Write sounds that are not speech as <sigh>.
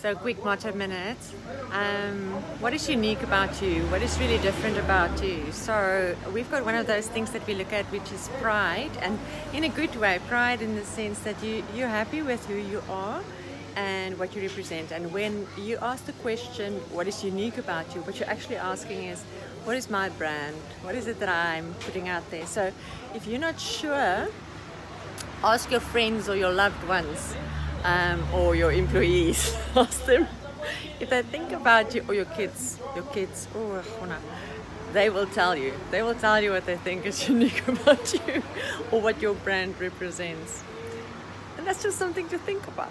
So, quick motto minute. Um, what is unique about you? What is really different about you? So, we've got one of those things that we look at, which is pride, and in a good way, pride in the sense that you, you're happy with who you are and what you represent. And when you ask the question, what is unique about you, what you're actually asking is, what is my brand? What is it that I'm putting out there? So, if you're not sure, ask your friends or your loved ones um, or your employees. <laughs> Ask them if they think about you or your kids. Your kids, oh, they will tell you. They will tell you what they think is <laughs> unique about you or what your brand represents. And that's just something to think about.